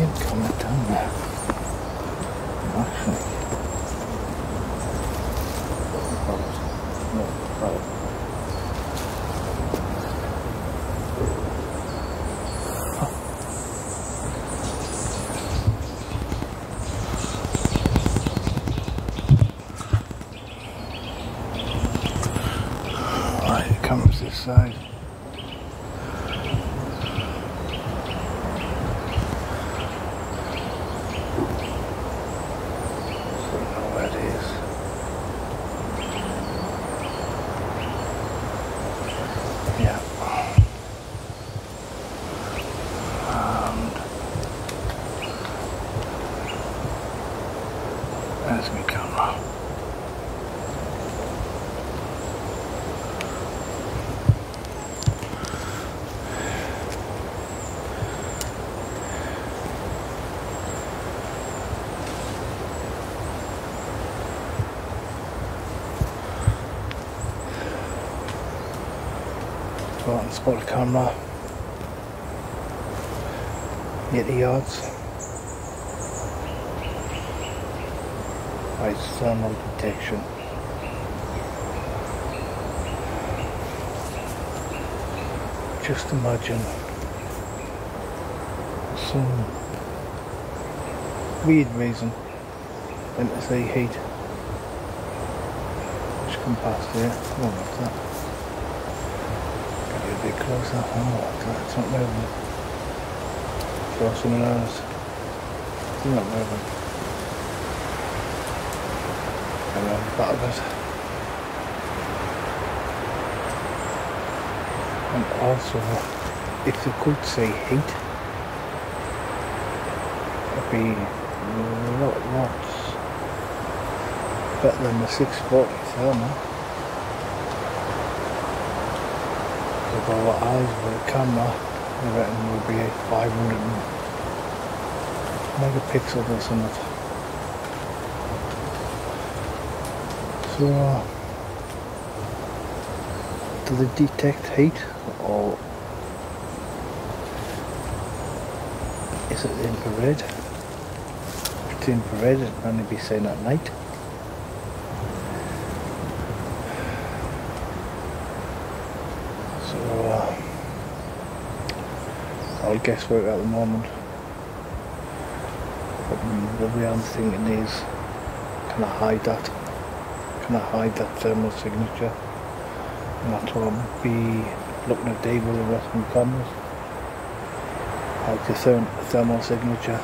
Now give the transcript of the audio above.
Can't come down there. It comes this side. Don't know where it is. Yeah. And Go out spot a camera. 80 yards. Right, thermal detection. Just imagine some weird reason into the heat. Just come past here. Oh, what's that? Get a bit closer. Oh, God, it's not moving. Try someone else. It's not moving. On the. And also, if you could see heat, it'd be lot, lots better than the 640 thermal. with all the eyes of the camera, I reckon would be 500 megapixels or something. Uh, do they detect heat or is it infrared? If it's infrared, it can only be seen at night. So, uh, I'll guess guesswork at the moment. But mm, the I'm thinking is, can I hide that? Can I hide that thermal signature? And that's what I'll be looking at Dave with the rest of cameras. Hide the therm- thermal signature